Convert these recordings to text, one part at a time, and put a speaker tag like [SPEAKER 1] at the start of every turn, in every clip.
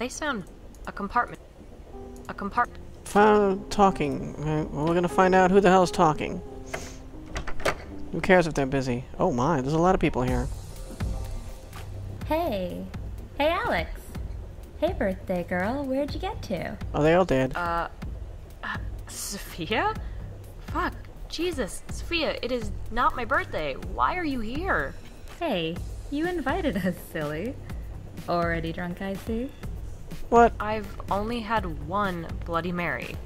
[SPEAKER 1] They sound a compartment. A compartment.
[SPEAKER 2] Found talking. Right, well, we're gonna find out who the hell's talking. Who cares if they're busy? Oh my, there's a lot of people here.
[SPEAKER 3] Hey. Hey, Alex. Hey, birthday girl. Where'd you get to?
[SPEAKER 2] Oh, they all did.
[SPEAKER 1] Uh, uh, Sophia? Fuck, Jesus, Sophia, it is not my birthday. Why are you here?
[SPEAKER 3] Hey, you invited us, silly. Already drunk, I see.
[SPEAKER 2] What?
[SPEAKER 1] I've only had one Bloody Mary.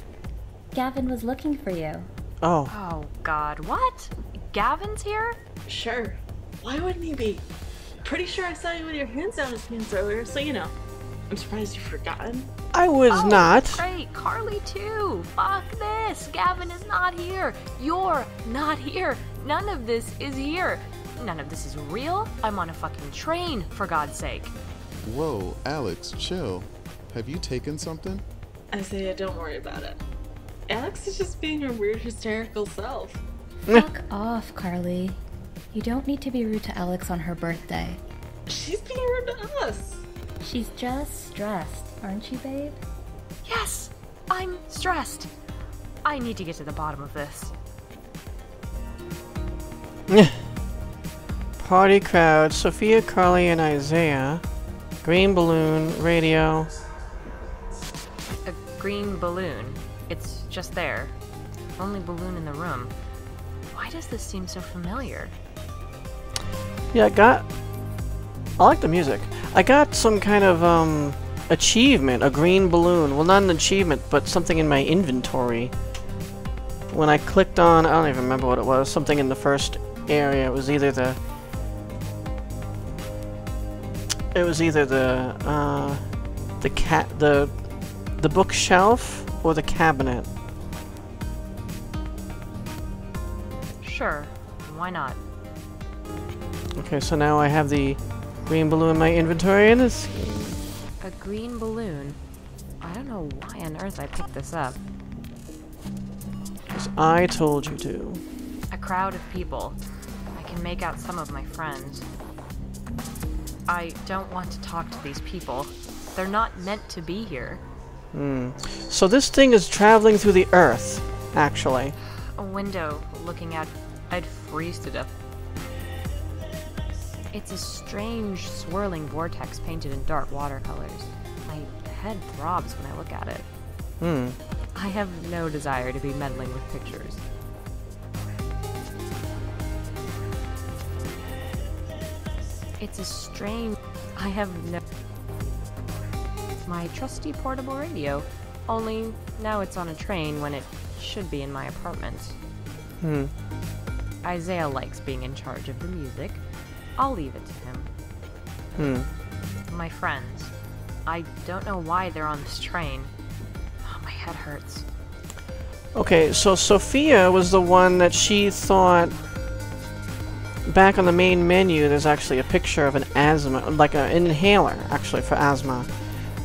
[SPEAKER 3] Gavin was looking for you.
[SPEAKER 2] Oh,
[SPEAKER 1] Oh, God, what? Gavin's here?
[SPEAKER 4] Sure. Why wouldn't he be? Pretty sure I saw you with your hands down his pants earlier, so you know. I'm surprised you've forgotten.
[SPEAKER 2] I was
[SPEAKER 1] Oh,
[SPEAKER 2] not.
[SPEAKER 1] Great, Carly too. Fuck this. Gavin is not here. You're not here. None of this is here. None of this is real. I'm on a fucking train, for God's sake.
[SPEAKER 5] Whoa, Alex, chill. Have you taken something?
[SPEAKER 4] Isaiah, don't worry about it. Alex is just being her weird, hysterical self.
[SPEAKER 3] Fuck off, Carly. You don't need to be rude to Alex on her birthday.
[SPEAKER 4] She's being rude to us.
[SPEAKER 3] She's just stressed, aren't you, babe?
[SPEAKER 1] Yes, I'm stressed. I need to get to the bottom of this.
[SPEAKER 2] Party crowd. Sophia, Carly, and Isaiah. Green balloon, radio.
[SPEAKER 1] Green balloon. It's just there. Only balloon in the room. Why does this seem so familiar?
[SPEAKER 2] Yeah, I got. I like the music. I got some kind of um achievement, a green balloon. Well, not an achievement, but something in my inventory. When I clicked on, I don't even remember what it was. Something in the first area. It was either the. It was either the uh, the cat the the bookshelf or the cabinet.
[SPEAKER 1] Sure, why not?
[SPEAKER 2] Okay, so now I have the green balloon in my inventory, and it's
[SPEAKER 1] A green balloon. I don't know why on earth I picked this up.
[SPEAKER 2] 'cause I told you to.
[SPEAKER 1] A crowd of people. I can make out some of my friends. I don't want to talk to these people. They're not meant to be here.
[SPEAKER 2] Hmm. So this thing is traveling through the Earth, actually.
[SPEAKER 1] A window looking out. I'd freeze to death. It's a strange, swirling vortex painted in dark watercolors. My head throbs when I look at it.
[SPEAKER 2] Hmm.
[SPEAKER 1] I have no desire to be meddling with pictures. It's a strange. I have no. My trusty portable radio. Only now it's on a train when it should be in my apartment.
[SPEAKER 2] Hmm.
[SPEAKER 1] Isaiah likes being in charge of the music. I'll leave it to him.
[SPEAKER 2] Hmm.
[SPEAKER 1] My friends. I don't know why they're on this train. Oh, my head hurts.
[SPEAKER 2] Okay, so Sophia was the one that she thought. Back on the main menu, there's actually a picture of an asthma, like an inhaler, actually, for asthma.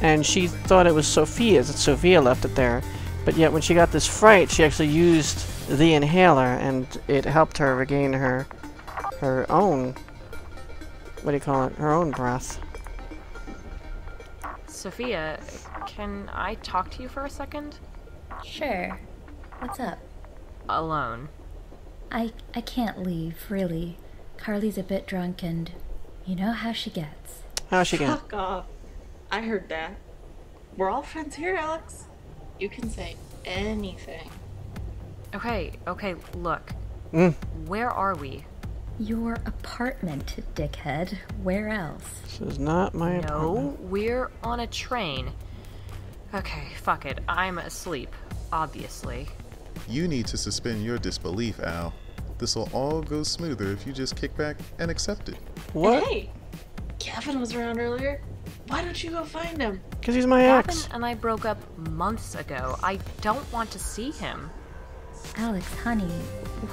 [SPEAKER 2] And she thought it was Sophia's, that Sophia left it there. But yet, when she got this fright, she actually used the inhaler, and it helped her regain her, her own, what do you call it, her own breath.
[SPEAKER 1] Sophia, can I talk to you for a second?
[SPEAKER 3] Sure. What's up?
[SPEAKER 1] Alone.
[SPEAKER 3] I I can't leave, really. Carly's a bit drunk and you know how she gets.
[SPEAKER 2] How she gets?
[SPEAKER 4] Fuck off. I heard that. We're all friends here, Alex. You can say anything.
[SPEAKER 1] Okay, okay, look.
[SPEAKER 2] Mm.
[SPEAKER 1] Where are we?
[SPEAKER 3] Your apartment, dickhead. Where else?
[SPEAKER 2] This is not my
[SPEAKER 1] No,
[SPEAKER 2] apartment.
[SPEAKER 1] we're on a train. Okay, fuck it. I'm asleep, obviously.
[SPEAKER 5] You need to suspend your disbelief, Al. This will all go smoother if you just kick back and accept it.
[SPEAKER 2] What?
[SPEAKER 4] Hey, Gavin was around earlier. Why don't you go find him?
[SPEAKER 2] Because he's my
[SPEAKER 1] Gavin
[SPEAKER 2] ex.
[SPEAKER 1] and I broke up months ago. I don't want to see him.
[SPEAKER 3] Alex, honey,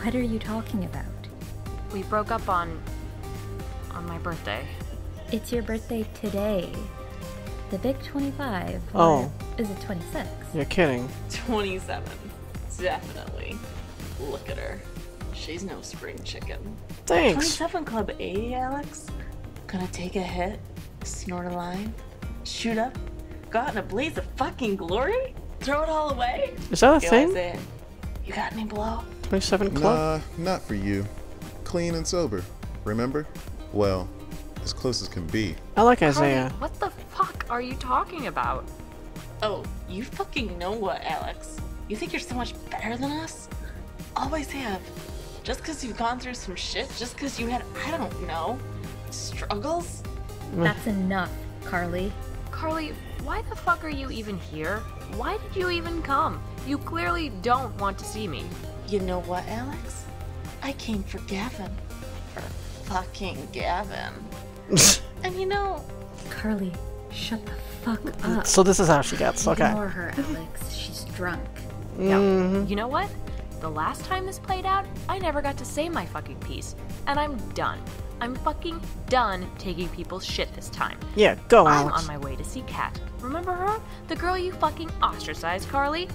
[SPEAKER 3] what are you talking about?
[SPEAKER 1] We broke up on. on my birthday.
[SPEAKER 3] It's your birthday today. The big 25.
[SPEAKER 2] Oh.
[SPEAKER 3] Is it 26?
[SPEAKER 2] You're kidding.
[SPEAKER 4] 27. Definitely. Look at her. She's no spring chicken.
[SPEAKER 2] Thanks.
[SPEAKER 4] 27 Club 80, Alex? Gonna take a hit, snort a line, shoot up, Go out in a blaze of fucking glory? Throw it all away?
[SPEAKER 2] Is that a
[SPEAKER 4] Yo,
[SPEAKER 2] thing?
[SPEAKER 4] Isaiah, you got any blow?
[SPEAKER 2] 27 Club?
[SPEAKER 5] Nah, not for you. Clean and sober. Remember? Well, as close as can be.
[SPEAKER 2] I like
[SPEAKER 1] Carly,
[SPEAKER 2] Isaiah.
[SPEAKER 1] what the fuck are you talking about?
[SPEAKER 4] Oh, you fucking know what, Alex? You think you're so much better than us? Always have. Just because you've gone through some shit, just because you had, I don't know, struggles?
[SPEAKER 3] That's enough, Carly.
[SPEAKER 1] Carly, why the fuck are you even here? Why did you even come? You clearly don't want to see me.
[SPEAKER 4] You know what, Alex? I came for Gavin. For fucking Gavin. And you know,
[SPEAKER 3] Carly, shut the fuck up.
[SPEAKER 2] so this is how she gets. Okay.
[SPEAKER 3] Ignore her, Alex. She's drunk.
[SPEAKER 1] No.
[SPEAKER 2] Mhm.
[SPEAKER 1] You know what? The last time this played out, I never got to say my fucking piece. And I'm done. I'm fucking done taking people's shit this time.
[SPEAKER 2] Yeah, go,
[SPEAKER 1] on.
[SPEAKER 2] I'm
[SPEAKER 1] on my way to see Kat. Remember her? The girl you fucking ostracized, Carly?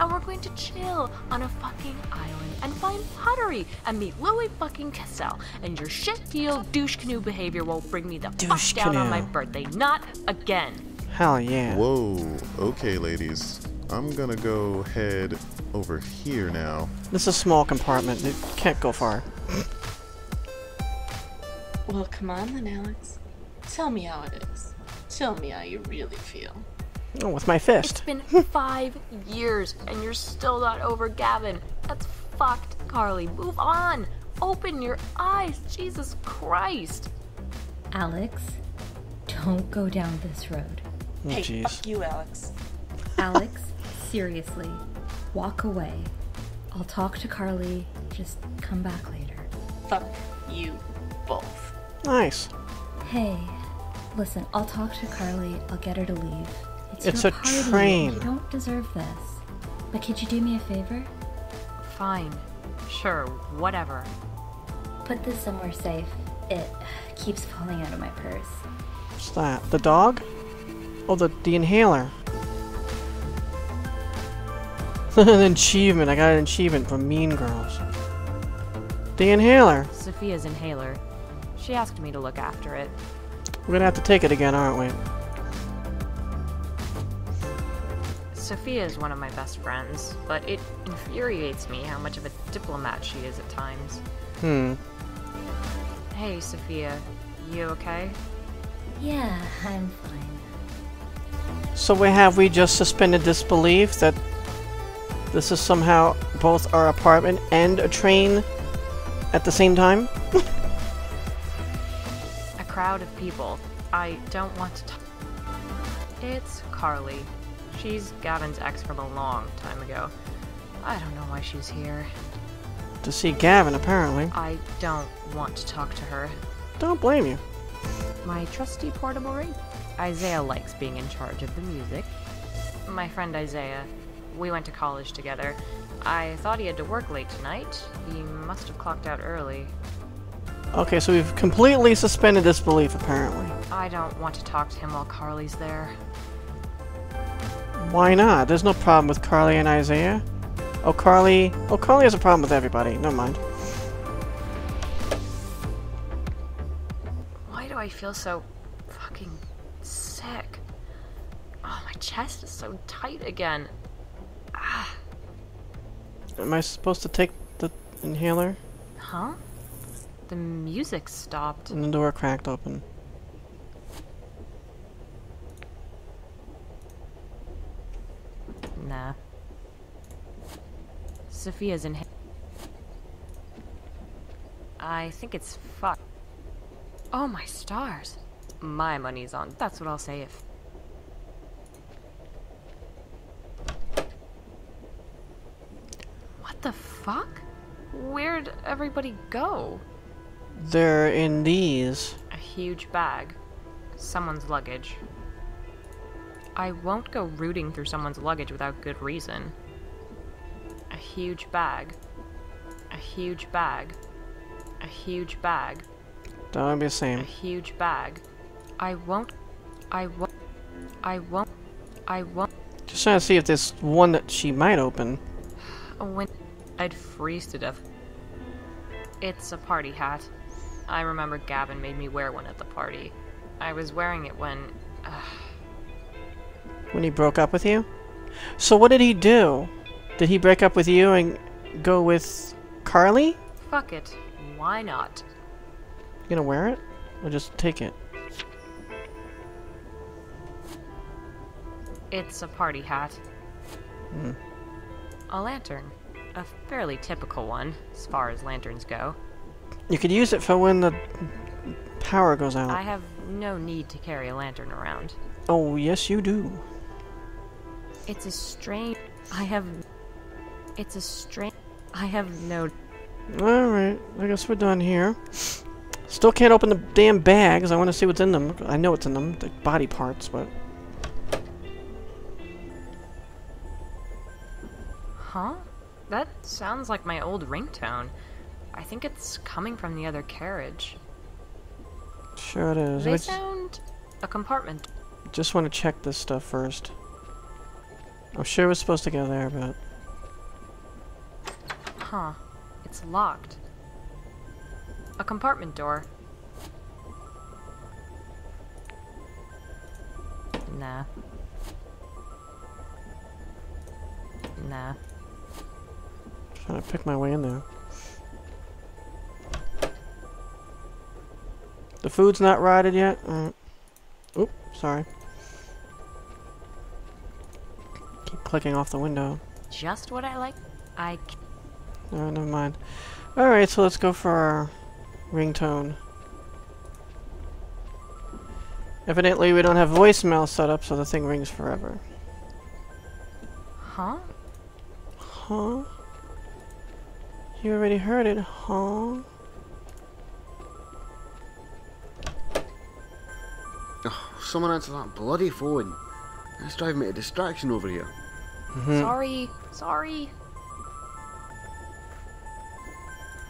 [SPEAKER 1] And we're going to chill on a fucking island and find pottery and meet Louis fucking Cassell. And your shit deal douche canoe behavior won't bring me the
[SPEAKER 2] Douche
[SPEAKER 1] fuck down on my birthday. Not again.
[SPEAKER 2] Hell yeah.
[SPEAKER 5] Whoa, okay, ladies. I'm gonna go head over here now.
[SPEAKER 2] This is a small compartment. It can't go far.
[SPEAKER 4] Well, come on then, Alex. Tell me how it is. Tell me how you really feel.
[SPEAKER 2] Oh, with my fist.
[SPEAKER 1] It's been five years and you're still not over Gavin. That's fucked, Carly. Move on. Open your eyes. Jesus Christ.
[SPEAKER 3] Alex, don't go down this road.
[SPEAKER 2] Oh,
[SPEAKER 4] hey,
[SPEAKER 2] jeez.
[SPEAKER 4] fuck you, Alex.
[SPEAKER 3] Alex, seriously, walk away. I'll talk to Carly. Just come back later.
[SPEAKER 4] Fuck you both.
[SPEAKER 2] Nice.
[SPEAKER 3] Hey, listen, I'll talk to Carly. I'll get her to leave. It's,
[SPEAKER 2] It's
[SPEAKER 3] your
[SPEAKER 2] a
[SPEAKER 3] party. and
[SPEAKER 2] train.
[SPEAKER 3] You don't deserve this. But could you do me a favor?
[SPEAKER 1] Fine. Sure, whatever.
[SPEAKER 3] Put this somewhere safe. It keeps falling out of my purse.
[SPEAKER 2] What's that? The dog? Oh, the, the inhaler. an achievement. I got an achievement from Mean Girls. The inhaler.
[SPEAKER 1] Sophia's inhaler. She asked me to look after it.
[SPEAKER 2] We're gonna have to take it again, aren't we?
[SPEAKER 1] Sophia is one of my best friends, but it infuriates me how much of a diplomat she is at times.
[SPEAKER 2] Hmm.
[SPEAKER 1] Hey, Sophia, you okay?
[SPEAKER 3] Yeah, I'm fine.
[SPEAKER 2] So we have we just suspended disbelief that this is somehow both our apartment and a train at the same time?
[SPEAKER 1] Crowd of people. I don't want to talk. It's Carly. She's Gavin's ex from a long time ago. I don't know why she's here.
[SPEAKER 2] To see Gavin, apparently.
[SPEAKER 1] I don't want to talk to her.
[SPEAKER 2] Don't blame you.
[SPEAKER 1] My trusty portable ring. Isaiah likes being in charge of the music. My friend Isaiah. We went to college together. I thought he had to work late tonight. He must have clocked out early.
[SPEAKER 2] Okay, so we've completely suspended disbelief, apparently.
[SPEAKER 1] I don't want to talk to him while Carly's there.
[SPEAKER 2] Why not? There's no problem with Carly and Isaiah. Oh, Carly. Oh, Carly has a problem with everybody. Never mind.
[SPEAKER 1] Why do I feel so fucking sick? Oh, my chest is so tight again. Ah.
[SPEAKER 2] Am I supposed to take the inhaler?
[SPEAKER 1] Huh? The music stopped.
[SPEAKER 2] And the door cracked open.
[SPEAKER 1] Nah. Sophia's in. I think it's fuck. Oh my stars. My money's on. That's what I'll say if. What the fuck? Where'd everybody go?
[SPEAKER 2] They're in these.
[SPEAKER 1] A huge bag. Someone's luggage. I won't go rooting through someone's luggage without good reason. A huge bag. A huge bag. A huge bag.
[SPEAKER 2] That would be the same.
[SPEAKER 1] A huge bag. I won't. I won't. I won't. I won't.
[SPEAKER 2] Just trying to see if there's one that she might open.
[SPEAKER 1] When I'd freeze to death. It's a party hat. I remember Gavin made me wear one at the party. I was wearing it when. Uh,
[SPEAKER 2] When he broke up with you? So what did he do? Did he break up with you and go with Carly?
[SPEAKER 1] Fuck it. Why not?
[SPEAKER 2] You gonna wear it? Or just take it?
[SPEAKER 1] It's a party hat.
[SPEAKER 2] Hmm.
[SPEAKER 1] A lantern. A fairly typical one, as far as lanterns go.
[SPEAKER 2] You could use it for when the power goes out.
[SPEAKER 1] I have no need to carry a lantern around.
[SPEAKER 2] Oh, yes you do.
[SPEAKER 1] It's a strange. I have. It's a strange. I have no.
[SPEAKER 2] Alright, I guess we're done here. Still can't open the damn bags. I want to see what's in them. I know what's in them, the body parts, but...
[SPEAKER 1] Huh? That sounds like my old ringtone. I think it's coming from the other carriage.
[SPEAKER 2] Sure it is.
[SPEAKER 1] They
[SPEAKER 2] just,
[SPEAKER 1] sound. a compartment.
[SPEAKER 2] just want to check this stuff first. I'm sure we're supposed to go there, but...
[SPEAKER 1] Huh. It's locked. A compartment door. Nah. Nah.
[SPEAKER 2] I'm Trying to pick my way in there. The food's not rotted yet? Alright. Oop, sorry. Keep clicking off the window.
[SPEAKER 1] Just what I like. I.
[SPEAKER 2] Alright, never mind. Alright, so let's go for our ringtone. Evidently we don't have voicemail set up, so the thing rings forever.
[SPEAKER 1] Huh?
[SPEAKER 2] Huh? You already heard it, huh?
[SPEAKER 6] Someone answer that bloody phone. It's driving me to distraction over here.
[SPEAKER 2] Mhm.
[SPEAKER 1] Sorry. Sorry.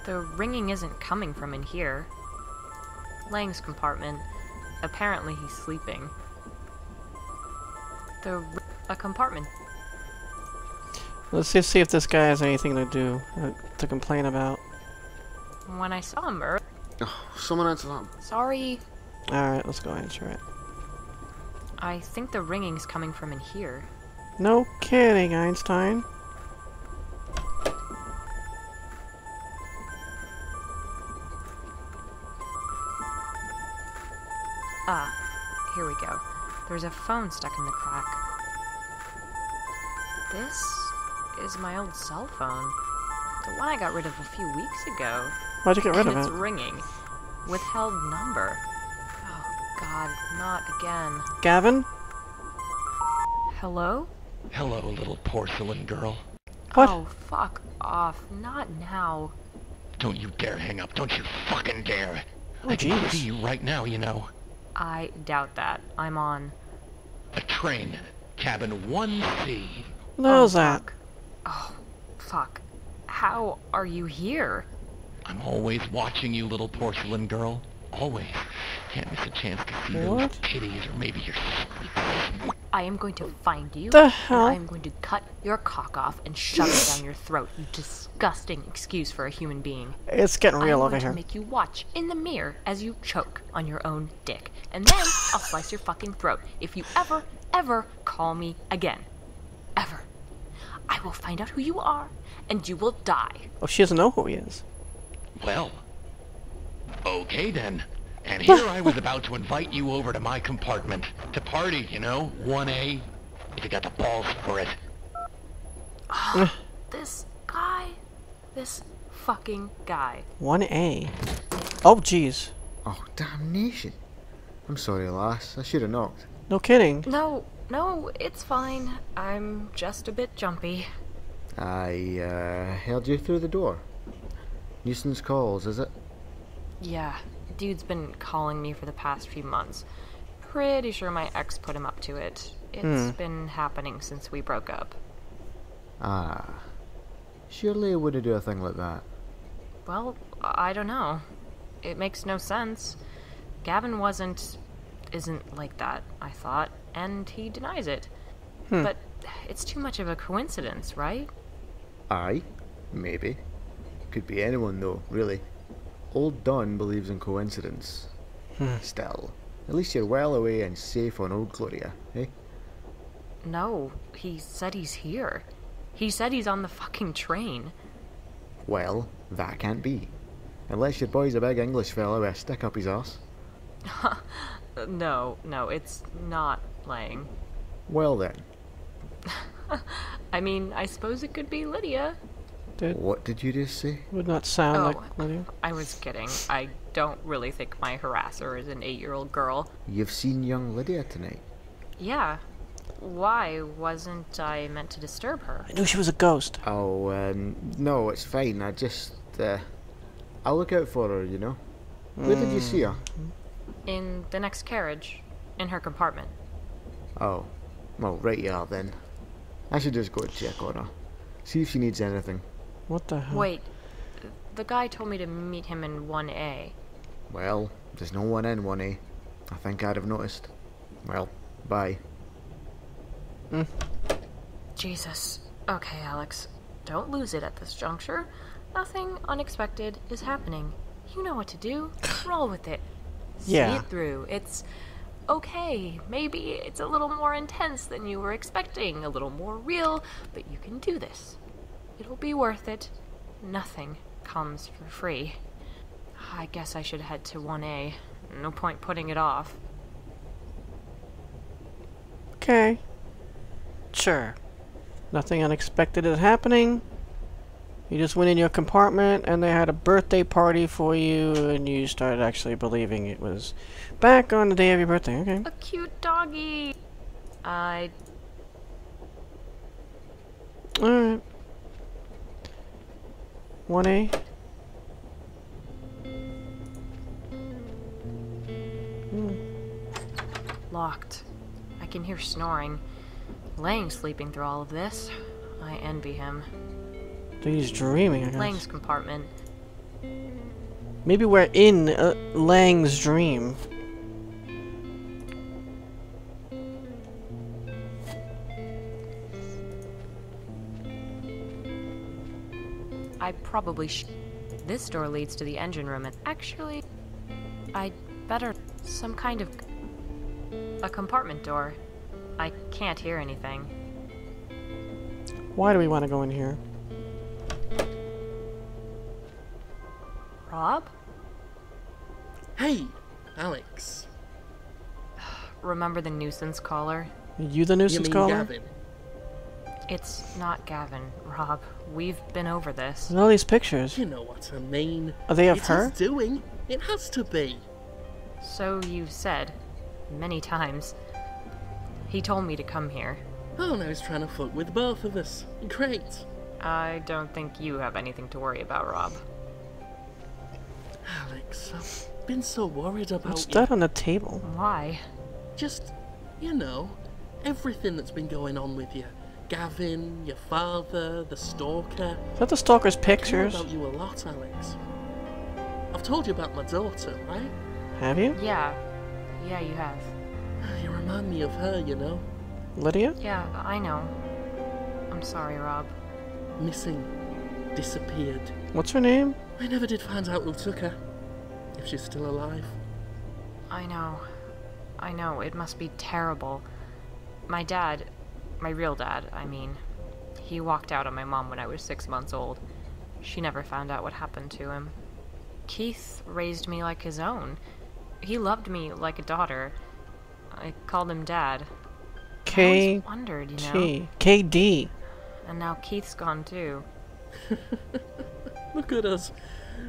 [SPEAKER 1] The ringing isn't coming from in here. Lang's compartment. Apparently he's sleeping. The r- a compartment.
[SPEAKER 2] Let's just see if this guy has anything to do, uh, to complain about.
[SPEAKER 1] When I saw him earlier.
[SPEAKER 6] Oh, someone answer that.
[SPEAKER 1] Sorry.
[SPEAKER 2] Alright, let's go answer it.
[SPEAKER 1] I think the ringing's coming from in here.
[SPEAKER 2] No kidding, Einstein.
[SPEAKER 1] Ah, here we go. There's a phone stuck in the crack. This is my old cell phone. The one I got rid of a few weeks ago.
[SPEAKER 2] Why'd you get rid
[SPEAKER 1] and
[SPEAKER 2] of
[SPEAKER 1] it's
[SPEAKER 2] it?
[SPEAKER 1] It's ringing. Withheld number. God, not again.
[SPEAKER 2] Gavin?
[SPEAKER 1] Hello?
[SPEAKER 7] Hello, little porcelain girl.
[SPEAKER 2] What?
[SPEAKER 1] Oh, fuck off. Not now.
[SPEAKER 7] Don't you dare hang up. Don't you fucking dare.
[SPEAKER 2] Oh,
[SPEAKER 7] I can see you right now, you know.
[SPEAKER 1] I doubt that. I'm on.
[SPEAKER 7] A train. Cabin 1C.
[SPEAKER 2] What the
[SPEAKER 1] oh,
[SPEAKER 2] that?
[SPEAKER 1] fuck. Oh, fuck. How are you here?
[SPEAKER 7] I'm always watching you, little porcelain girl. Always. Can't miss a chance to see
[SPEAKER 2] What?
[SPEAKER 7] those titties or maybe your sweet
[SPEAKER 1] I am going to find you.
[SPEAKER 2] The
[SPEAKER 1] and
[SPEAKER 2] hell?
[SPEAKER 1] I am going to cut your cock off and shove it down your throat. You disgusting excuse for a human being.
[SPEAKER 2] It's getting real
[SPEAKER 1] I'm
[SPEAKER 2] real
[SPEAKER 1] going
[SPEAKER 2] over
[SPEAKER 1] to make you watch in the mirror as you choke on your own dick, and then I'll slice your fucking throat if you ever, ever call me again. Ever. I will find out who you are, and you will die.
[SPEAKER 2] Oh, she doesn't know who he is.
[SPEAKER 7] Well, okay then. And here I was about to invite you over to my compartment to party, you know, 1A, if you got the balls for it.
[SPEAKER 1] This guy, this fucking guy.
[SPEAKER 2] 1A. Oh, jeez.
[SPEAKER 6] Oh, damnation. I'm sorry, lass. I should have knocked.
[SPEAKER 2] No kidding.
[SPEAKER 1] No, no, it's fine. I'm just a bit jumpy.
[SPEAKER 6] I, uh, held you through the door. Nuisance calls, is it?
[SPEAKER 1] Yeah, dude's been calling me for the past few months. Pretty sure my ex put him up to it. It's been happening since we broke up.
[SPEAKER 6] Ah. Surely I wouldn't do a thing like that.
[SPEAKER 1] Well, I don't know. It makes no sense. Gavin wasn't. isn't like that, I thought, and he denies it. But it's too much of a coincidence, right?
[SPEAKER 6] Aye. Maybe. Could be anyone, though, really. Old Don believes in coincidence. Still. At least you're well away and safe on Old Gloria, eh?
[SPEAKER 1] No, he said he's here. He said he's on the fucking train.
[SPEAKER 6] Well, that can't be. Unless your boy's a big English fellow with a stick up his arse.
[SPEAKER 1] Uh, No, no, it's not Lang.
[SPEAKER 6] Well then,
[SPEAKER 1] I mean, I suppose it could be Lydia.
[SPEAKER 2] Did,
[SPEAKER 6] what did you just say?
[SPEAKER 2] would not sound
[SPEAKER 1] Oh.
[SPEAKER 2] like Lydia.
[SPEAKER 1] I was kidding. I don't really think my harasser is an eight year old girl.
[SPEAKER 6] You've seen young Lydia tonight.
[SPEAKER 1] Yeah. Why wasn't I meant to disturb her?
[SPEAKER 2] I knew she was a ghost.
[SPEAKER 6] Oh, um, no, it's fine. I just, uh, I'll look out for her, you know. Where did you see her?
[SPEAKER 1] In the next carriage, in her compartment.
[SPEAKER 6] Oh, well, right you are then. I should just go check on her. See if she needs anything.
[SPEAKER 2] What the hell?
[SPEAKER 1] Wait, the guy told me to meet him in 1A.
[SPEAKER 6] Well, there's no one in 1A. I think I'd have noticed. Well, bye. Hmm.
[SPEAKER 1] Jesus. Okay, Alex. Don't lose it at this juncture. Nothing unexpected is happening. You know what to do. Roll with it. See
[SPEAKER 2] Yeah.
[SPEAKER 1] it through. It's okay. Maybe it's a little more intense than you were expecting, a little more real, but you can do this. It'll be worth it. Nothing comes for free. I guess I should head to 1A. No point putting it off.
[SPEAKER 2] Okay. Sure. Nothing unexpected is happening. You just went in your compartment and they had a birthday party for you and you started actually believing it was back on the day of your birthday. Okay.
[SPEAKER 1] A cute doggy. I
[SPEAKER 2] Alright. 1A.
[SPEAKER 1] Locked. I can hear snoring. Lang's sleeping through all of this. I envy him.
[SPEAKER 2] He's dreaming, I guess.
[SPEAKER 1] Lang's compartment.
[SPEAKER 2] Maybe we're in uh, Lang's dream.
[SPEAKER 1] I probably sh. This door leads to the engine room, and actually, I'd better. Some kind of. A compartment door. I can't hear anything.
[SPEAKER 2] Why do we want to go in here?
[SPEAKER 1] Rob?
[SPEAKER 8] Hey, Alex.
[SPEAKER 1] Remember the nuisance caller?
[SPEAKER 2] You the
[SPEAKER 8] You
[SPEAKER 2] nuisance
[SPEAKER 8] mean
[SPEAKER 2] caller?
[SPEAKER 8] Gavin?
[SPEAKER 1] It's not Gavin, Rob. We've been over this.
[SPEAKER 2] And all these pictures.
[SPEAKER 8] You know what I mean.
[SPEAKER 2] Are they of
[SPEAKER 8] it's
[SPEAKER 2] her?
[SPEAKER 8] his doing. It has to be.
[SPEAKER 1] So you've said many times. He told me to come here.
[SPEAKER 8] Oh, now he's trying to fuck with both of us. Great.
[SPEAKER 1] I don't think you have anything to worry about, Rob.
[SPEAKER 8] Alex, I've been so worried about
[SPEAKER 2] What's
[SPEAKER 8] you.
[SPEAKER 2] that on the table?
[SPEAKER 1] Why?
[SPEAKER 8] Just, you know, everything that's been going on with you. Gavin, your father, the stalker.
[SPEAKER 2] Is that the stalker's
[SPEAKER 8] I
[SPEAKER 2] pictures?
[SPEAKER 8] about you a lot, Alex. I've told you about my daughter, right?
[SPEAKER 2] Have you?
[SPEAKER 1] Yeah. Yeah, you have.
[SPEAKER 8] You remind me of her, you know.
[SPEAKER 2] Lydia?
[SPEAKER 1] Yeah, I know. I'm sorry, Rob.
[SPEAKER 8] Missing. Disappeared.
[SPEAKER 2] What's her name?
[SPEAKER 8] I never did find out who took her. If she's still alive.
[SPEAKER 1] I know. I know. It must be terrible. My dad, my real dad, I mean, he walked out on my mom when I was six months old. She never found out what happened to him. Keith raised me like his own. He loved me like a daughter. I called him dad. I
[SPEAKER 2] K
[SPEAKER 1] always wondered, you know.
[SPEAKER 2] T K D.
[SPEAKER 1] And now Keith's gone too.
[SPEAKER 8] Look at us.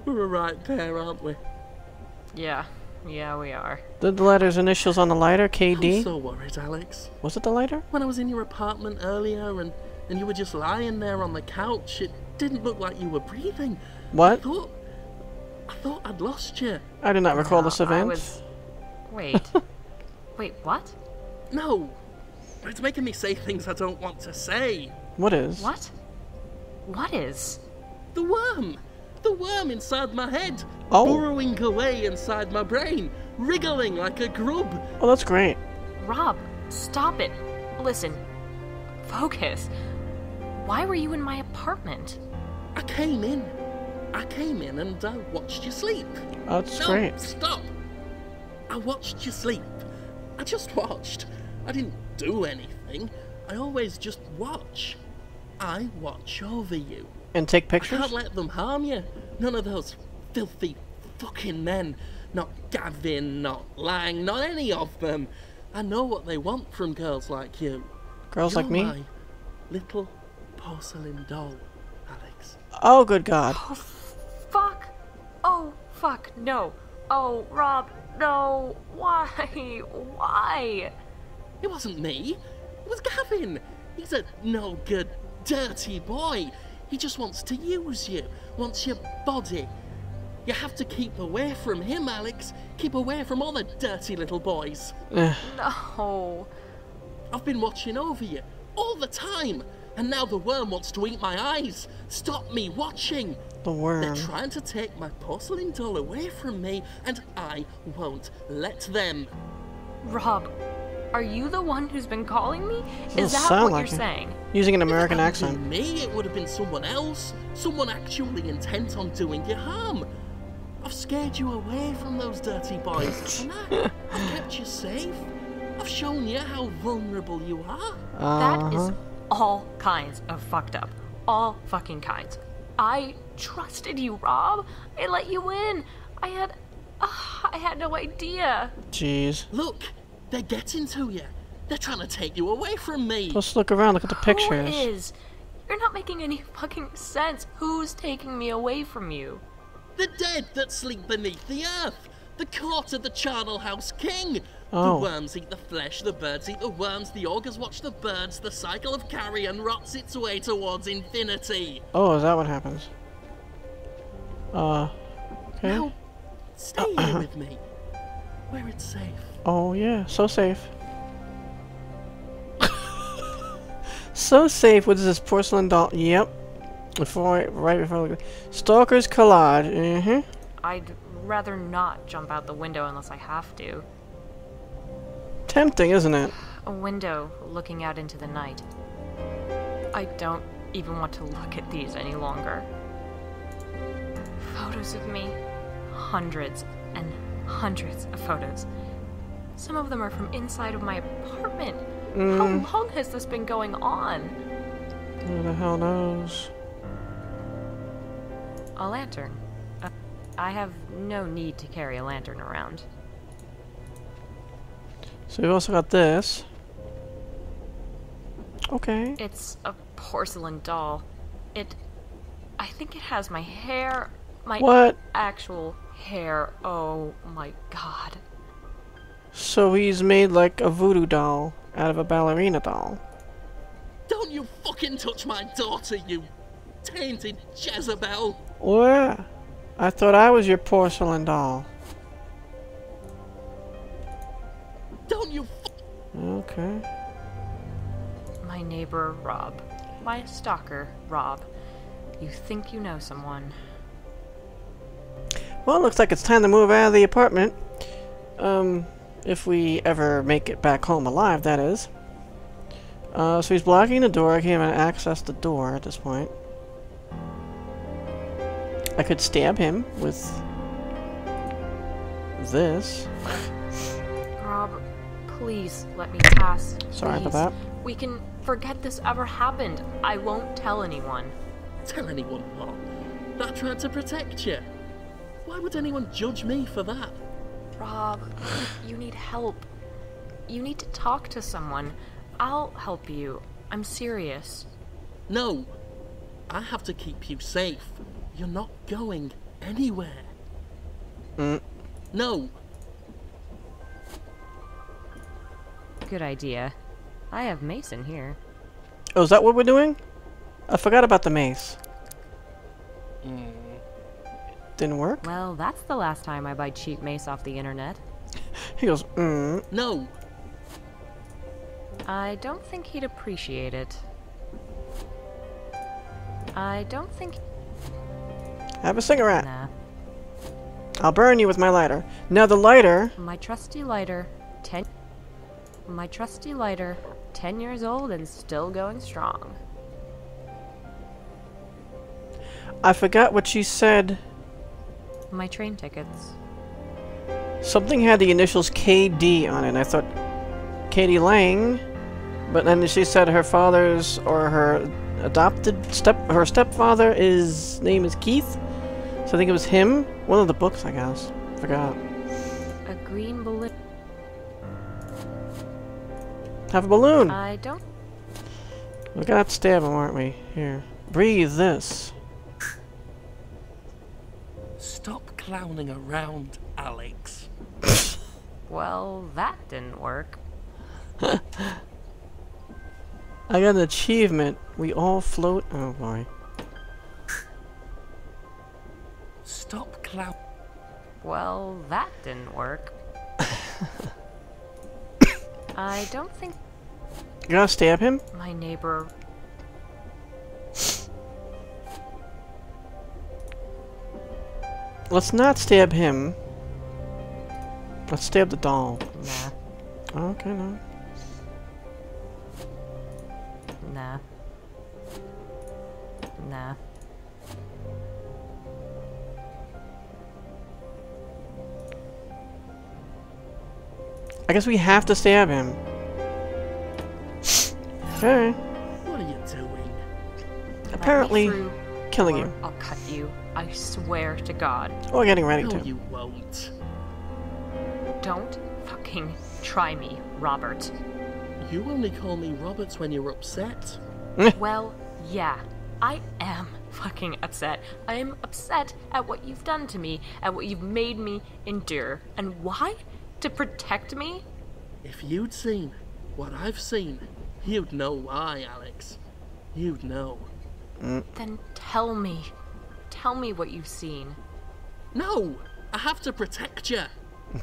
[SPEAKER 8] We're a right pair, aren't we?
[SPEAKER 1] Yeah, yeah, we are.
[SPEAKER 2] The the letter's initials on the lighter, KD?
[SPEAKER 8] I'm
[SPEAKER 2] KD.
[SPEAKER 8] so worried, Alex.
[SPEAKER 2] Was it the lighter?
[SPEAKER 8] When I was in your apartment earlier and, and you were just lying there on the couch, it didn't look like you were breathing. What? I
[SPEAKER 2] What?
[SPEAKER 8] thought. I thought I'd lost you.
[SPEAKER 2] I do not recall this
[SPEAKER 1] No, I
[SPEAKER 2] event.
[SPEAKER 1] was. Wait. Wait, what?
[SPEAKER 8] No. It's making me say things I don't want to say.
[SPEAKER 2] What is?
[SPEAKER 1] What? What is?
[SPEAKER 8] The worm! The worm inside my head!
[SPEAKER 2] Oh.
[SPEAKER 8] Burrowing away inside my brain, wriggling like a grub.
[SPEAKER 2] Oh, that's great.
[SPEAKER 1] Rob, stop it. Listen. Focus. Why were you in my apartment?
[SPEAKER 8] I came in. I came in and I watched you sleep.
[SPEAKER 2] Oh, that's
[SPEAKER 8] no,
[SPEAKER 2] great.
[SPEAKER 8] stop! I watched you sleep. I just watched. I didn't do anything. I always just watch. I watch over you.
[SPEAKER 2] And take
[SPEAKER 8] I
[SPEAKER 2] pictures?
[SPEAKER 8] can't let them harm you. None of those filthy fucking men. Not Gavin, not Lang, not any of them. I know what they want from girls like you.
[SPEAKER 2] Girls
[SPEAKER 8] You're
[SPEAKER 2] like me?
[SPEAKER 8] my little porcelain doll, Alex.
[SPEAKER 2] Oh, good God.
[SPEAKER 1] Oh, fuck! Oh, fuck, no. Oh, Rob, no. Why? Why?
[SPEAKER 8] It wasn't me. It was Gavin. He's a no good, dirty boy. He just wants to use you, wants your body. You have to keep away from him, Alex. Keep away from all the dirty little boys.
[SPEAKER 1] No.
[SPEAKER 8] I've been watching over you all the time, and now the worm wants to eat my eyes. Stop me watching.
[SPEAKER 2] the worm.
[SPEAKER 8] They're trying to take my porcelain doll away from me, and I won't let them.
[SPEAKER 1] Rob, are you the one who's been calling me? Is that what
[SPEAKER 2] like
[SPEAKER 1] you're
[SPEAKER 2] it.
[SPEAKER 1] saying?
[SPEAKER 2] Using an
[SPEAKER 8] If it
[SPEAKER 2] American
[SPEAKER 8] hadn't
[SPEAKER 2] accent.
[SPEAKER 8] been me, it would have been someone else. Someone actually intent on doing you harm. I've scared you away from those dirty boys, and I, I've kept you safe. I've shown you how vulnerable you are.
[SPEAKER 1] That is
[SPEAKER 2] Uh-huh.
[SPEAKER 1] all kinds of fucked up. All fucking kinds. I trusted you, Rob. I let you in. I had. ah, I had no idea.
[SPEAKER 2] Jeez.
[SPEAKER 8] Look, they're getting to you. They're trying to take you away from me.
[SPEAKER 2] Let's look around. Look at the pictures.
[SPEAKER 1] is? You're not making any fucking sense. Who's taking me away from you?
[SPEAKER 8] The dead that sleep beneath the earth. The court of the charnel house king.
[SPEAKER 2] Oh.
[SPEAKER 8] The worms eat the flesh, the birds eat the worms, the augurs watch the birds, the cycle of carrion rots its way towards infinity.
[SPEAKER 2] Oh, is that what happens? Uh, okay.
[SPEAKER 8] Now, stay here with me, where it's safe.
[SPEAKER 2] Oh, yeah. So safe. so safe. What is this? Porcelain doll? Yep. Before, right before. I- Stalker's Collage. Mm-hmm.
[SPEAKER 1] I'd rather not jump out the window unless I have to.
[SPEAKER 2] Tempting, isn't it?
[SPEAKER 1] A window looking out into the night. I don't even want to look at these any longer. Photos of me. Hundreds and hundreds of photos. Some of them are from inside of my apartment. How long has this been going on?
[SPEAKER 2] Who the hell knows?
[SPEAKER 1] A lantern. Uh, I have no need to carry a lantern around.
[SPEAKER 2] So we've also got this. Okay.
[SPEAKER 1] It's a porcelain doll. It. I think it has my hair. My
[SPEAKER 2] What?
[SPEAKER 1] actual hair. Oh my god.
[SPEAKER 2] So he's made like a voodoo doll out of a ballerina doll.
[SPEAKER 8] Don't you fucking touch my daughter, you tainted Jezebel!
[SPEAKER 2] What? I thought I was your porcelain doll.
[SPEAKER 8] Don't you
[SPEAKER 2] Okay.
[SPEAKER 1] My neighbor, Rob. My stalker, Rob. You think you know someone.
[SPEAKER 2] Well, looks like it's time to move out of the apartment. Um, if we ever make it back home alive, that is. Uh, so he's blocking the door. I can't even access the door at this point. I could stab him with this.
[SPEAKER 1] Rob, please let me pass.
[SPEAKER 2] Sorry about that.
[SPEAKER 1] We can forget this ever happened. I won't tell anyone.
[SPEAKER 8] tell anyone what? That I tried to protect you. Why would anyone judge me for that?
[SPEAKER 1] Rob, you need help. You need to talk to someone. I'll help you. I'm serious.
[SPEAKER 8] No, I have to keep you safe. You're not going anywhere.
[SPEAKER 2] Mm.
[SPEAKER 8] No,
[SPEAKER 1] Good idea. I have Mason here.
[SPEAKER 2] Oh, is that what we're doing? I forgot about the mace. Didn't work?
[SPEAKER 1] Well, that's the last time I buy cheap mace off the internet.
[SPEAKER 2] He goes, mm.
[SPEAKER 8] no,
[SPEAKER 1] I don't think he'd appreciate it. I don't think.
[SPEAKER 2] Have a cigarette.
[SPEAKER 1] Nah.
[SPEAKER 2] I'll burn you with my lighter. Now the lighter.
[SPEAKER 1] My trusty lighter, ten. My trusty lighter, ten years old and still going strong.
[SPEAKER 2] I forgot what she said.
[SPEAKER 1] My train tickets.
[SPEAKER 2] Something had the initials KD on it. and I thought, Katie Lang. But then she said her father's or her adopted step her stepfather is name is Keith. So I think it was him. One of the books, I guess. Forgot.
[SPEAKER 1] A green balloon.
[SPEAKER 2] Have a balloon.
[SPEAKER 1] I don't.
[SPEAKER 2] We got to stab him, aren't we? Here. Breathe this.
[SPEAKER 8] Stop clowning around, Alex.
[SPEAKER 1] Well, that didn't work.
[SPEAKER 2] I got an achievement. We all float. Oh boy.
[SPEAKER 8] Stop.
[SPEAKER 1] Well, that didn't work. I don't think
[SPEAKER 2] You gotta stab him?
[SPEAKER 1] my neighbor.
[SPEAKER 2] Let's not stab him. Let's stab the doll.
[SPEAKER 1] Nah,
[SPEAKER 2] Okay, no.
[SPEAKER 1] nah. Nah.
[SPEAKER 2] I guess we have to stab him. Okay.
[SPEAKER 8] What are you doing?
[SPEAKER 2] Apparently,
[SPEAKER 1] through,
[SPEAKER 2] killing
[SPEAKER 1] or
[SPEAKER 2] you.
[SPEAKER 1] I'll cut you. I swear to God.
[SPEAKER 2] Or getting ready
[SPEAKER 8] No,
[SPEAKER 2] to.
[SPEAKER 8] you won't.
[SPEAKER 1] Don't fucking try me, Robert.
[SPEAKER 8] You only call me Robert when you're upset.
[SPEAKER 1] Well, yeah, I am fucking upset. I am upset at what you've done to me, at what you've made me endure. And why? To protect me?
[SPEAKER 8] If you'd seen what I've seen, you'd know why, Alex. You'd know.
[SPEAKER 1] Then tell me. Tell me what you've seen.
[SPEAKER 8] No! I have to protect you.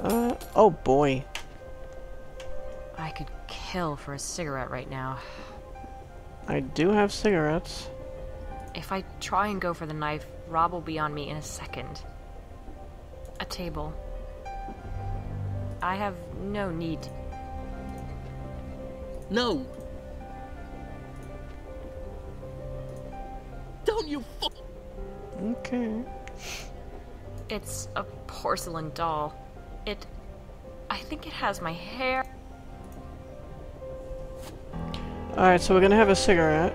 [SPEAKER 2] Uh, oh boy.
[SPEAKER 1] I could kill for a cigarette right now.
[SPEAKER 2] I do have cigarettes.
[SPEAKER 1] If I try and go for the knife, Rob will be on me in a second. A table. I have no need.
[SPEAKER 8] No! Don't you fu-
[SPEAKER 2] Okay.
[SPEAKER 1] It's a porcelain doll. It. I think it has my hair.
[SPEAKER 2] Alright, so we're gonna have a cigarette.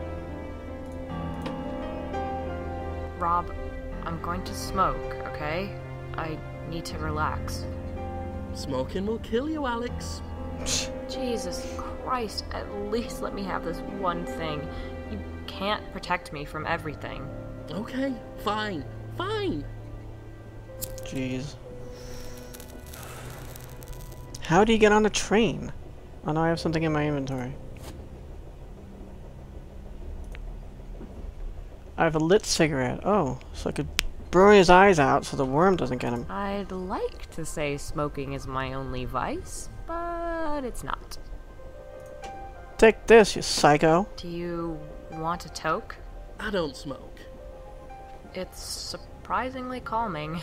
[SPEAKER 1] Rob, I'm going to smoke, okay? I need to relax.
[SPEAKER 8] Smoking will kill you, Alex.
[SPEAKER 1] Jesus Christ, at least let me have this one thing. You can't protect me from everything.
[SPEAKER 8] Okay, fine, fine.
[SPEAKER 2] Jeez. How do you get on a train? Oh no, I have something in my inventory. I have a lit cigarette. Oh, so I could burn his eyes out so the worm doesn't get him.
[SPEAKER 1] I'd like to say smoking is my only vice, but it's not.
[SPEAKER 2] Take this, you psycho.
[SPEAKER 1] Do you want a toke?
[SPEAKER 8] I don't smoke.
[SPEAKER 1] It's surprisingly calming.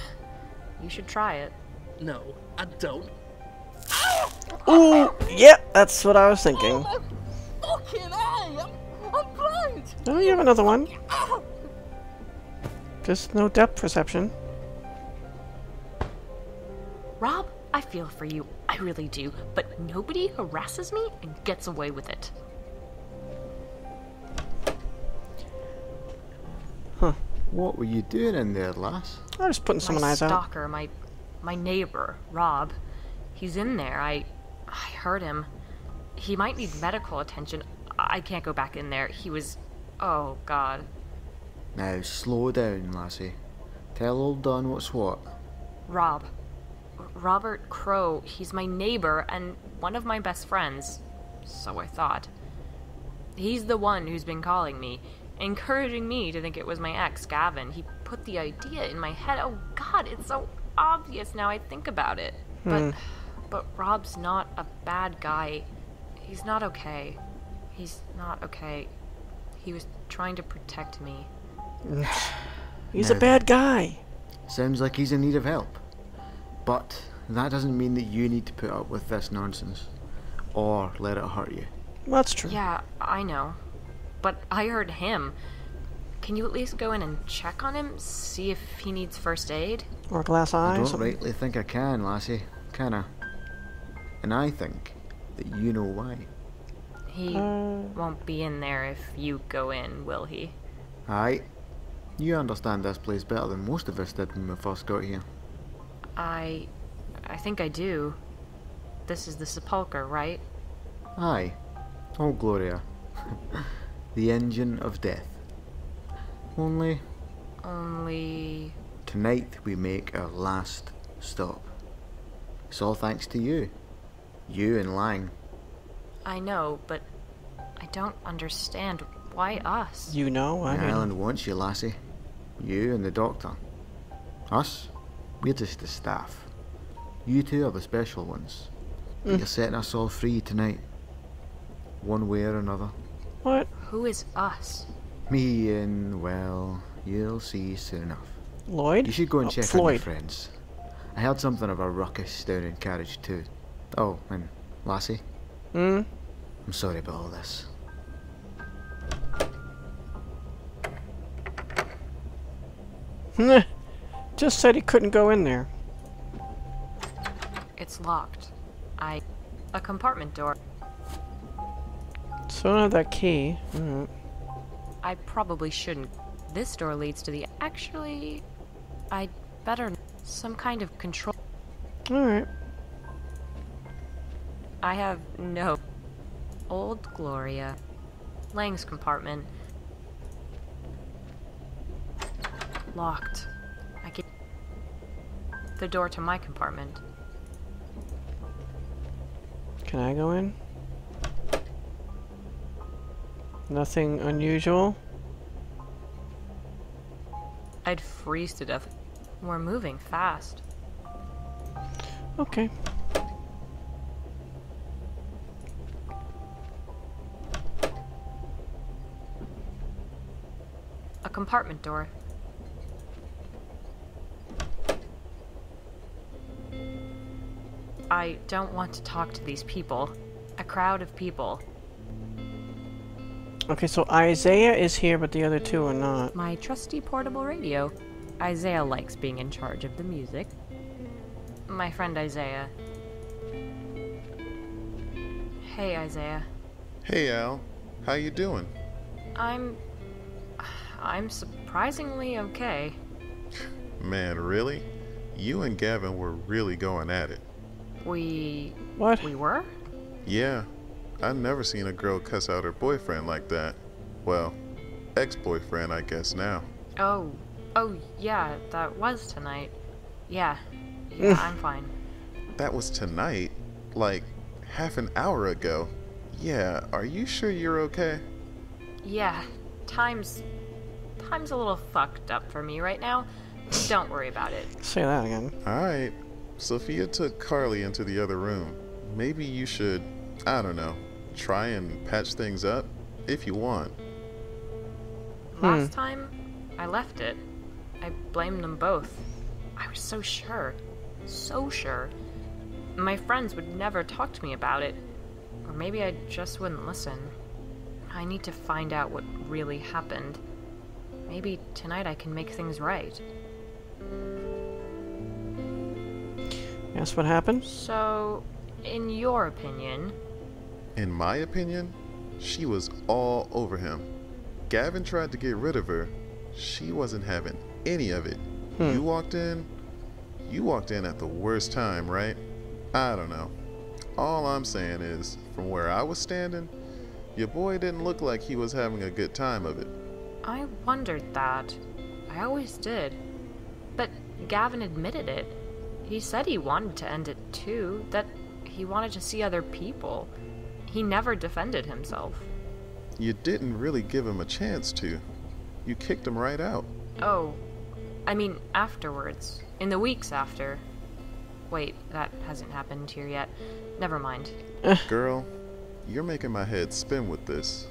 [SPEAKER 1] You should try it.
[SPEAKER 8] No, I don't.
[SPEAKER 2] Ooh, yep, that's what I was thinking.
[SPEAKER 8] Fucking I! I'm, I'm blind!
[SPEAKER 2] Oh, you have another one. Ah! Just no depth perception.
[SPEAKER 1] Rob, I feel for you. I really do. But nobody harasses me and gets away with it. Huh.
[SPEAKER 6] What were you doing in there, lass?
[SPEAKER 2] I was putting someone's
[SPEAKER 1] my
[SPEAKER 2] eyes out.
[SPEAKER 1] stalker, my my neighbor, Rob. He's in there. I I heard him. He might need medical attention. I can't go back in there. He was oh god.
[SPEAKER 6] Now, slow down, lassie. Tell old Don what's what.
[SPEAKER 1] Rob. Robert Crow. He's my neighbor and one of my best friends. So I thought. He's the one who's been calling me, encouraging me to think it was my ex, Gavin. He put the idea in my head. Oh god, it's so obvious now I think about it. But hmm. but Rob's not a bad guy. He's not okay. He's not okay. He was trying to protect me.
[SPEAKER 2] He's a bad guy.
[SPEAKER 6] Sounds like he's in need of help. But that doesn't mean that you need to put up with this nonsense. Or let it hurt you.
[SPEAKER 2] That's true.
[SPEAKER 1] Yeah, I know. But I heard him. Can you at least go in and check on him? See if he needs first aid?
[SPEAKER 2] Or glass
[SPEAKER 6] I don't
[SPEAKER 2] something.
[SPEAKER 6] rightly think I can, lassie. Can I? And I think that you know why.
[SPEAKER 1] He
[SPEAKER 2] Uh,
[SPEAKER 1] won't be in there if you go in, will he?
[SPEAKER 6] Aye. You understand this place better than most of us did when we first got here.
[SPEAKER 1] I. I think I do. This is the sepulcher, right?
[SPEAKER 6] Aye. Oh, Gloria. the engine of death. Only
[SPEAKER 1] Only.
[SPEAKER 6] tonight we make our last stop. It's all thanks to you. You and Lang.
[SPEAKER 1] I know, but I don't understand. Why us?
[SPEAKER 2] you know, I
[SPEAKER 6] the
[SPEAKER 2] mean,
[SPEAKER 6] island wants you, lassie. You and the doctor. Us? We're just the staff. You two are the special ones. But You're setting us all free tonight. One way or another.
[SPEAKER 2] what?
[SPEAKER 1] Who is us?
[SPEAKER 6] Me and, well, you'll see soon enough.
[SPEAKER 2] Lloyd?
[SPEAKER 6] You should go and
[SPEAKER 2] Oh,
[SPEAKER 6] check on your friends. I heard something of a ruckus down in Carriage too. Oh, and Lassie,
[SPEAKER 2] Hmm?
[SPEAKER 6] I'm sorry about all this.
[SPEAKER 2] Just said he couldn't go in there.
[SPEAKER 1] It's locked. I. A compartment door.
[SPEAKER 2] So I don't have that key.
[SPEAKER 1] I probably shouldn't. This door leads to the. Actually. I'd better. Some kind of control.
[SPEAKER 2] Alright.
[SPEAKER 1] I have no. Old Gloria. Lang's compartment. Locked. I get. The door to my compartment.
[SPEAKER 2] Can I go in? Nothing unusual?
[SPEAKER 1] I'd freeze to death. We're moving fast.
[SPEAKER 2] Okay.
[SPEAKER 1] A compartment door. I don't want to talk to these people. A crowd of people.
[SPEAKER 2] Okay, so Isaiah is here, but the other two are not.
[SPEAKER 1] My trusty portable radio. Isaiah likes being in charge of the music. My friend Isaiah. Hey, Isaiah.
[SPEAKER 5] Hey Al, how you doing?
[SPEAKER 1] I'm. I'm surprisingly okay.
[SPEAKER 5] Man, really? You and Gavin were really going at it.
[SPEAKER 1] We.
[SPEAKER 2] What?
[SPEAKER 1] We were?
[SPEAKER 5] Yeah, I've never seen a girl cuss out her boyfriend like that. Well, ex-boyfriend, I guess now.
[SPEAKER 1] Oh. Oh, yeah, that was tonight. Yeah. Yeah, I'm fine.
[SPEAKER 5] That was tonight, like half an hour ago. Yeah, are you sure you're okay?
[SPEAKER 1] Yeah, time's. Time's a little fucked up for me right now. Don't worry about it.
[SPEAKER 2] Say that again.
[SPEAKER 5] Alright. Sophia took Carli into the other room. Maybe you should, I don't know, try and patch things up if you want.
[SPEAKER 1] Last hmm. time, I left it. I blamed them both. I was so sure. So sure. My friends would never talk to me about it. Or maybe I just wouldn't listen. I need to find out what really happened. Maybe tonight I can make things right.
[SPEAKER 2] Guess what happened?
[SPEAKER 1] So, in your opinion,
[SPEAKER 5] In my opinion, she was all over him. Gavin tried to get rid of her. She wasn't having any of it. Hmm. You walked in, you walked in at the worst time, right? I don't know. All I'm saying is, from where I was standing, your boy didn't look like he was having a good time of it.
[SPEAKER 1] I wondered that. I always did. But Gavin admitted it. He said he wanted to end it too, that he wanted to see other people. He never defended himself.
[SPEAKER 5] You didn't really give him a chance to. You kicked him right out.
[SPEAKER 1] Oh, I mean, afterwards. In the weeks after. Wait, that hasn't happened here yet. Never mind.
[SPEAKER 5] Girl, you're making my head spin with this.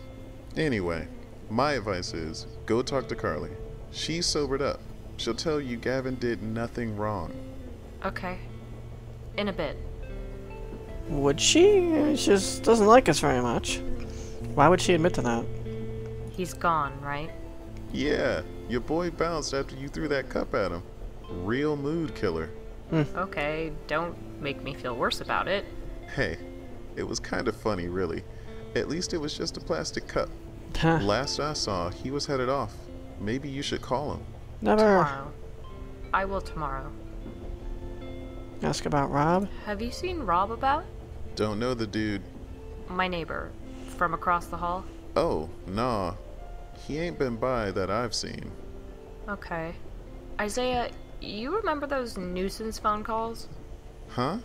[SPEAKER 5] Anyway, my advice is go talk to Carli. She's sobered up. She'll tell you Gavin did nothing wrong.
[SPEAKER 1] Okay. In a bit.
[SPEAKER 2] Would she? She just doesn't like us very much. Why would she admit to that?
[SPEAKER 1] He's gone, right?
[SPEAKER 5] Yeah, your boy bounced after you threw that cup at him. Real mood killer. Hmm.
[SPEAKER 1] Okay, don't make me feel worse about it.
[SPEAKER 5] Hey, It was kind of funny, really. At least it was just a plastic cup.
[SPEAKER 2] Huh.
[SPEAKER 5] Last I saw, he was headed off. Maybe you should call him.
[SPEAKER 2] Never
[SPEAKER 1] Tomorrow. I will tomorrow.
[SPEAKER 2] Ask about Rob.
[SPEAKER 1] Have you seen Rob about?
[SPEAKER 5] Don't know the dude.
[SPEAKER 1] My neighbor. From across the hall?
[SPEAKER 5] Oh, nah. He ain't been by that I've seen.
[SPEAKER 1] Okay. Isaiah, you remember those nuisance phone calls?
[SPEAKER 5] Huh?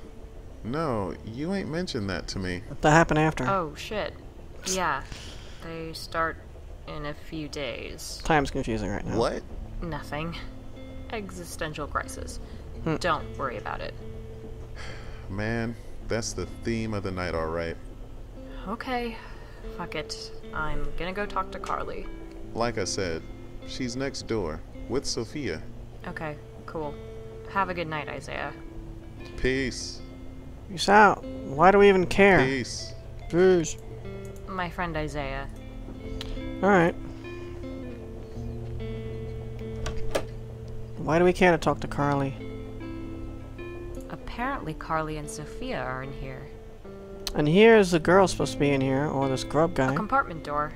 [SPEAKER 5] No, you ain't mentioned that to me.
[SPEAKER 2] That happened after.
[SPEAKER 1] Oh, shit. Yeah. They start in a few days.
[SPEAKER 2] Time's confusing right now.
[SPEAKER 5] What?
[SPEAKER 1] Nothing. Existential crisis.
[SPEAKER 2] Hmm.
[SPEAKER 1] Don't worry about it.
[SPEAKER 5] Man, that's the theme of the night, alright.
[SPEAKER 1] Okay. Fuck it. I'm gonna go talk to Carli.
[SPEAKER 5] Like I said, she's next door with Sophia.
[SPEAKER 1] Okay, cool. Have a good night, Isaiah.
[SPEAKER 5] Peace.
[SPEAKER 2] Peace out. Why do we even care?
[SPEAKER 5] Peace.
[SPEAKER 2] Peace.
[SPEAKER 1] My friend Isaiah.
[SPEAKER 2] Alright. Why do we care to talk to Carli?
[SPEAKER 1] Apparently, Carli and Sophia are in here.
[SPEAKER 2] And here's the girl supposed to be in here, or this grub guy.
[SPEAKER 1] A compartment door.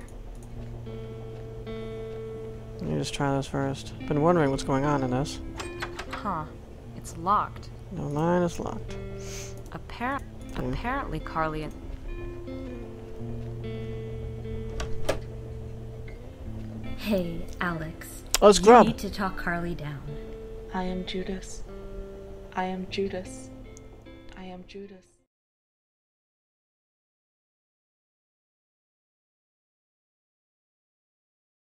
[SPEAKER 2] Let me just try this first. Been wondering what's going on in this.
[SPEAKER 1] Huh. It's locked.
[SPEAKER 2] No, mine is locked.
[SPEAKER 1] Appar-
[SPEAKER 2] Okay.
[SPEAKER 1] Apparently, Carli and.
[SPEAKER 3] Hey, Alex.
[SPEAKER 2] Oh, it's
[SPEAKER 3] You
[SPEAKER 2] Grub.
[SPEAKER 3] need to talk Carly down.
[SPEAKER 4] I am Judas. I am Judas. I am Judas.